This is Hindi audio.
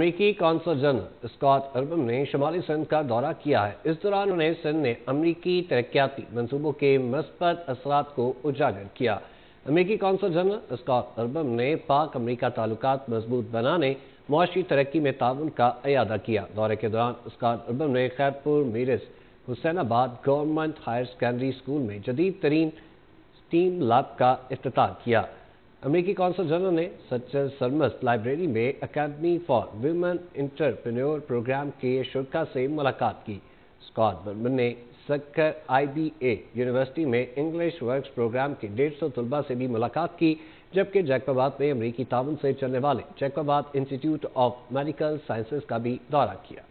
अमरीकी कौंसल जनरल स्कॉट अर्बम ने शुमाली सिंध का दौरा किया है। इस दौरान उन्हें सिंध में अमरीकी तरक्याती मनसूबों के मस्बत असरात को उजागर किया। अमरीकी कौंसल जनरल स्कॉट अर्बम ने पाक अमरीका ताल्लुक मज़बूत बनाने, मुआशी तरक्की में ताउन का अदा किया। दौरे के दौरान स्कॉट अर्बम ने Khairpur Mirs Hussainabad government higher secondary school में जदीद तरीन स्टीम लैब का अफ्ताह किया। अमरीकी कौंसल जनरल ने सच्चर सरमस्त लाइब्रेरी में academy for women entrepreneur program के शुरा से मुलाकात की। स्कॉट बर्मन ने सक्कर आईबीए यूनिवर्सिटी में इंग्लिश वर्क्स प्रोग्राम के डेढ़ सौ तलबा से भी मुलाकात की, जबकि जैकबाबाद में अमरीकी ताउन से चलने वाले Jacobabad institute of medical sciences का भी दौरा किया।